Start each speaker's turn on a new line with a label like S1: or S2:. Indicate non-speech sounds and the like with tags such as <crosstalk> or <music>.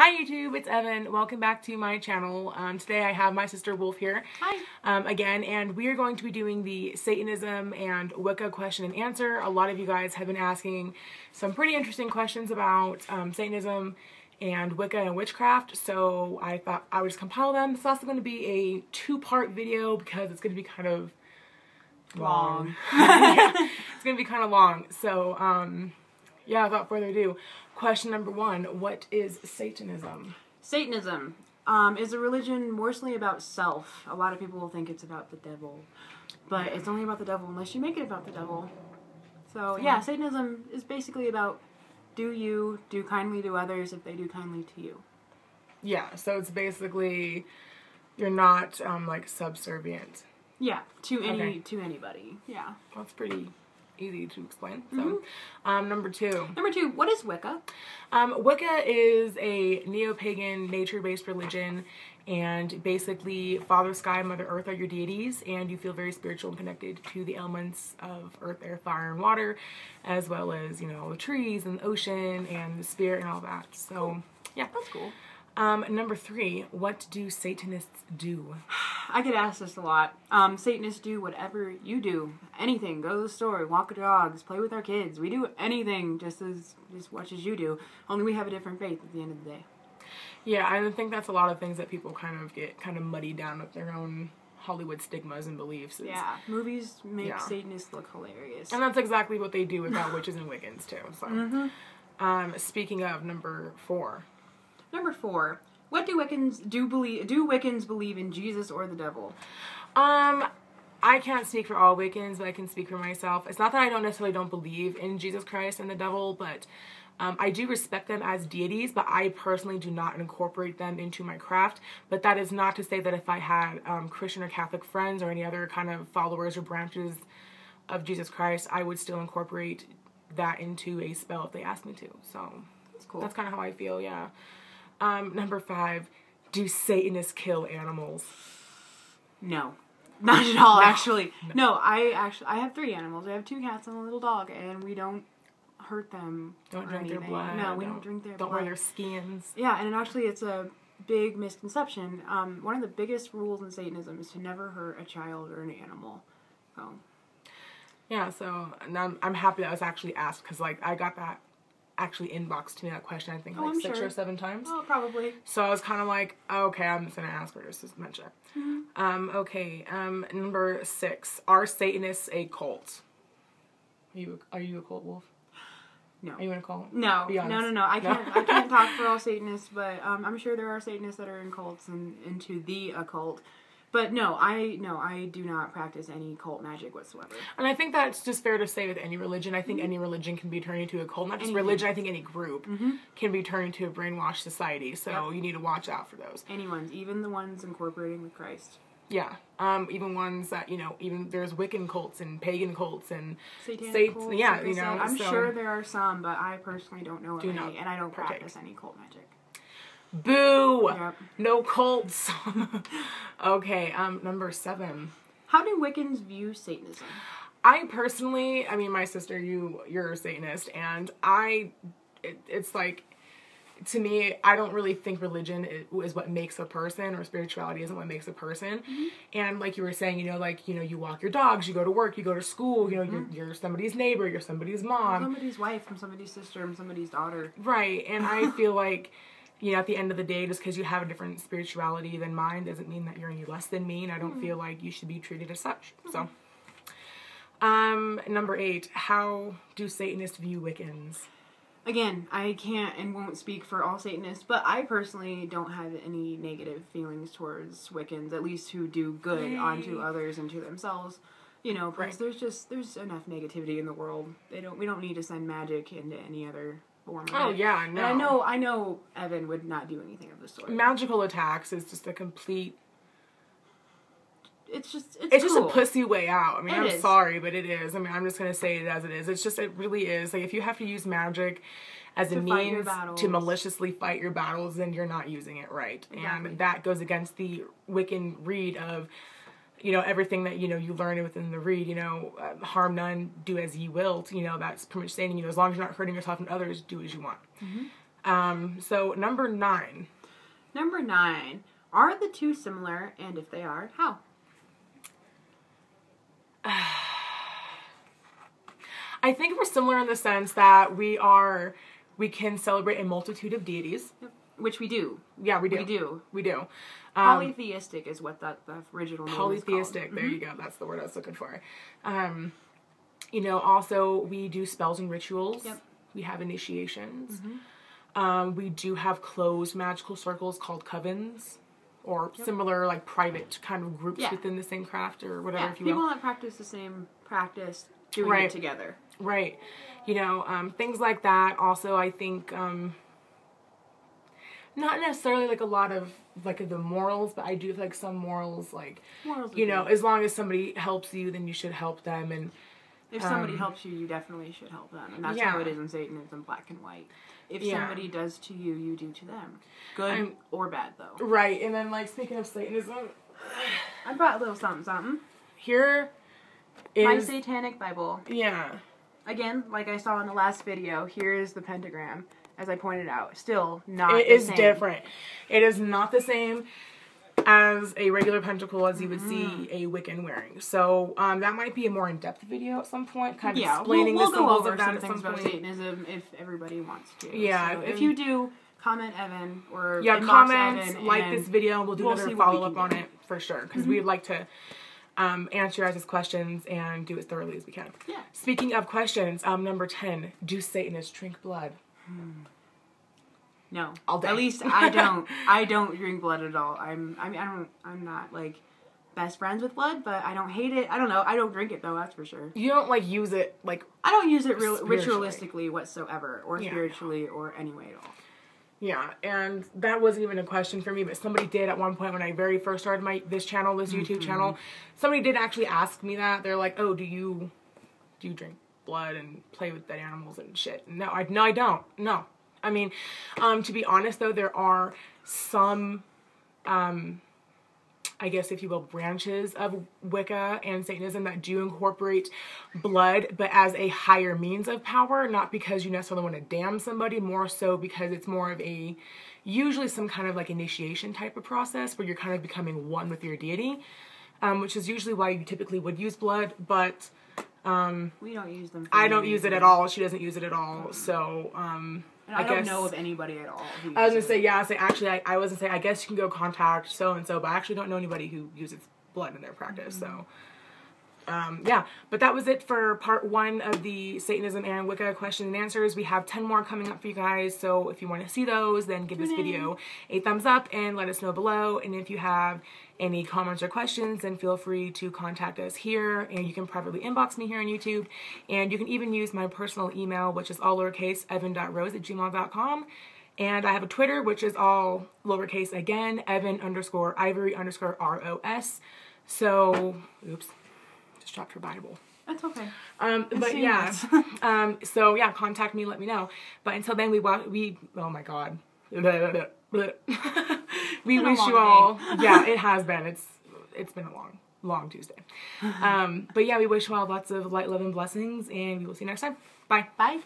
S1: Hi YouTube, it's Evynn. Welcome back to my channel. Um, today I have my sister Wolf here.
S2: Hi.
S1: Um, again, and we are going to be doing the Satanism and Wicca question and answer. A lot of you guys have been asking some pretty interesting questions about um, Satanism and Wicca and witchcraft, so I thought I would just compile them. It's also going to be a two-part video because it's going to be kind of long. <laughs> yeah, it's going to be kind of long. So, um, yeah, without further ado, question number one What is Satanism?
S2: Satanism um, is a religion mostly about self. A lot of people will think it's about the devil, but it's only about the devil unless you make it about the devil. So, yeah, Satanism is basically about do you do kindly to others if they do kindly to you.
S1: Yeah, so it's basically you're not um, like subservient.
S2: Yeah, to any
S1: Okay.
S2: to anybody. Yeah.
S1: That's pretty easy to explain. So, um, number two,
S2: Number two, what is Wicca?
S1: um, Wicca is a neo-pagan, nature-based religion, and basically Father Sky, Mother Earth are your deities, and you feel very spiritual and connected to the elements of Earth, Air, Fire, and Water, as well as you know the trees and the ocean and the spirit and all that. So, yeah.
S2: That's cool.
S1: Um, number three, what do Satanists do? <sighs>
S2: I get asked this a lot. Um, Satanists do whatever you do. Anything. Go to the store, walk the dogs, play with our kids. We do anything just as just much as you do. Only we have a different faith at the end of the day.
S1: Yeah, I think that's a lot of things that people kind of get kind of muddied down with their own Hollywood stigmas and beliefs.
S2: Yeah. Movies make
S1: Yeah.
S2: Satanists look hilarious.
S1: And that's exactly what they do without witches and Wiccans too. So, <laughs>
S2: Mm-hmm.
S1: um, speaking of number four,
S2: Number four. What do Wiccans do believe do Wiccans believe in Jesus or the devil?
S1: um, I can't speak for all Wiccans, but I can speak for myself. It's not that I don't necessarily don't believe in Jesus Christ and the devil, but um, I do respect them as deities, but I personally do not incorporate them into my craft. But that is not to say that if I had um, Christian or Catholic friends or any other kind of followers or branches of Jesus Christ, I would still incorporate that into a spell if they asked me to. So
S2: That's cool.
S1: that's kind of how I feel, yeah. Um, number five, do Satanists kill animals?
S2: No. Not at all, actually. No. I actually I have three animals. I have two cats and a little dog, and we don't hurt them.
S1: Don't drink their blood.
S2: No, we don't, drink their blood.
S1: Don't
S2: blood.
S1: wear their skins.
S2: Yeah, and actually, it's a big misconception. Um, one of the biggest rules in Satanism is to never hurt a child or an animal. So,
S1: Yeah, so and I'm, I'm happy that I was actually asked because like I got that actually inboxed to me that question I think
S2: Oh,
S1: like
S2: I'm
S1: 6
S2: sure.
S1: or seven times.
S2: well, probably.
S1: So I was kind of like, okay, I'm just gonna ask her just to mention it.
S2: Mm-hmm.
S1: Um, okay, um, number six, are Satanists a cult? Are you are you a cult wolf?
S2: No.
S1: Are you in a cult?
S2: No, no, no, no. I can't. I can't talk for all Satanists, but um, I'm sure there are Satanists that are in cults and into the occult. But no, I no, I do not practice any cult magic whatsoever.
S1: And I think that's just fair to say with any religion. I think any religion can be turned into a cult. Not just
S2: Mm-hmm. Anything.
S1: religion, I think any group can be turned into a brainwashed society. So
S2: Yep.
S1: you need to watch out for those.
S2: Anyone's, even the ones incorporating with Christ.
S1: Yeah. Um, even ones that, you know, even there's Wiccan cults and pagan cults and
S2: Satanic
S1: Sat-
S2: cults,
S1: yeah, you know,
S2: I'm
S1: so-
S2: sure there are some, but I personally don't know
S1: Do
S2: any,
S1: not
S2: and I don't
S1: partake.
S2: practice any cult magic.
S1: Boo!
S2: Yep.
S1: No cults. <laughs> okay, um, number seven.
S2: How do Wiccans view Satanism?
S1: I personally, I mean, my sister, you, you're a Satanist, and I, it, it's like, to me, I don't really think religion is what makes a person, or spirituality isn't what makes a person. And like you were saying, you know, like you know, you walk your dogs, you go to work, you go to school, you know, you're, you're somebody's neighbor, you're somebody's mom,
S2: Somebody's wife, from somebody's sister, from somebody's daughter.
S1: right? And I <laughs> feel like. You know, at the end of the day, just because you have a different spirituality than mine doesn't mean that you're any less than me, and I don't feel like you should be treated as such. So, um, number eight, how do Satanists view Wiccans?
S2: Again, I can't and won't speak for all Satanists, but I personally don't have any negative feelings towards Wiccans, at least who do good
S1: Yay.
S2: onto others and to themselves. You know, because
S1: Right.
S2: there's just there's enough negativity in the world. They don't we don't need to send magic into any other
S1: Oh
S2: it.
S1: yeah,
S2: And
S1: no.
S2: I know I know Evynn would not do anything of the sort.
S1: magical attacks is just a complete.
S2: It's just it's,
S1: It's just a pussy way out. I mean,
S2: It
S1: I'm
S2: is.
S1: sorry, but it is. I mean, I'm just gonna say it as it is. It's just it really is. Like if you have to use magic as a
S2: To your
S1: means to maliciously fight your battles, then you're not using it right,
S2: Exactly.
S1: and that goes against the Wiccan Rede of. You know everything that you know you learn within the Rede. You know, uh, harm none, do as ye will. You know that's pretty much saying you know as long as you're not hurting yourself and others, do as you want. Um, so number nine.
S2: Number nine. Are the two similar? And if they are, how? <sighs>
S1: I think we're similar in the sense that we are we can celebrate a multitude of deities.
S2: Which we do.
S1: Yeah, we do.
S2: We do.
S1: We do. Um,
S2: Polytheistic is what that the original name
S1: polytheistic. There you go. That's the word I was looking for. Um, you know, also we do spells and rituals.
S2: Yep.
S1: We have initiations. Um, we do have closed magical circles called covens, or similar like private kind of groups
S2: Yeah.
S1: within the same craft or whatever,
S2: Yeah,
S1: if you
S2: people
S1: will.
S2: that practice the same practice doing
S1: Right.
S2: it together.
S1: Right. You know, um, things like that. Also, I think um, not necessarily like a lot of like the morals, but I do like some morals, like
S2: Morals
S1: you know,
S2: good.
S1: as long as somebody helps you, then you should help them. And
S2: If somebody
S1: Um,
S2: helps you, you definitely should help them, and that's
S1: Yeah.
S2: how it is in Satanism, black and white. If
S1: Yeah.
S2: somebody does to you, you do to them, good
S1: I'm-
S2: or bad, though.
S1: right, and then like speaking of Satanism,
S2: I brought a little something, something.
S1: here
S2: My Satanic Bible.
S1: yeah,
S2: Again, like I saw in the last video, here is the pentagram, as I pointed out. Still not.
S1: it is
S2: same.
S1: different. It is not the same as a regular pentacle as you would
S2: Mm.
S1: see a Wiccan wearing. So um, that might be a more in-depth video at some point, kind of
S2: Yeah,
S1: explaining
S2: we'll, we'll
S1: the symbols of that at
S2: things
S1: some
S2: about
S1: point.
S2: Satanism if everybody wants to.
S1: Yeah,
S2: So if you do, comment Evynn or
S1: yeah, comment
S2: Evynn,
S1: like this video, and we'll do
S2: we'll
S1: another follow up on
S2: do. Mm-hmm.
S1: it for sure because we'd like to um, answer your guys' questions and do as thoroughly as we can.
S2: Yeah.
S1: Speaking of questions, um, number ten: Do Satanists drink blood? Hmm.
S2: No,
S1: All day.
S2: At least I <laughs> don't. I don't drink blood at all. I'm. I mean, I don't. I'm not like best friends with blood, but I don't hate it. I don't know. I don't drink it though. That's for sure.
S1: You don't like use it like
S2: I don't use it real, ritualistically whatsoever, or
S1: Yeah.
S2: spiritually, or any way at all.
S1: Yeah, and that wasn't even a question for me, but somebody did at one point when I very first started my this channel, this YouTube mm-hmm. channel. Somebody did actually ask me that. They're like, "Oh, do you do you drink blood and play with dead animals and shit?" No, I no, I don't. No, I mean, um, to be honest though, there are some, um, I guess if you will, branches of Wicca and Satanism that do incorporate blood, but as a higher means of power, not because you necessarily want to damn somebody, more so because it's more of a usually some kind of like initiation type of process where you're kind of becoming one with your deity, um, which is usually why you typically would use blood, but
S2: We don't use them. For
S1: I don't use it at all. She doesn't use it at all, so um,
S2: And I,
S1: I
S2: don't
S1: guess-
S2: know of anybody at all. Who
S1: I was gonna say yeah. I say actually, I, I was gonna say I guess you can go contact so and so, but I actually don't know anybody who uses blood in their practice. So, um, yeah. But that was it for part one of the Satanism and Wicca question and answers. We have ten more coming up for you guys. So if you want to see those, then give this video a thumbs up and let us know below. And if you have any comments or questions, then feel free to contact us here. And you can privately inbox me here on YouTube. And you can even use my personal email, which is all lowercase evynn.rose at gmail.com. And I have a Twitter, which is all lowercase again, Evynn underscore Ivory underscore R O S. So, oops, just dropped her Bible.
S2: That's okay.
S1: Um, but yeah, <laughs> um, so yeah, contact me, let me know. But until then, we wa- we oh my god, <laughs> we wish you all <laughs> yeah, it has been. It's it's been a long long Tuesday. Um, but yeah, we wish you all lots of light, love, and blessings, and we will see you next time. Bye.
S2: Bye.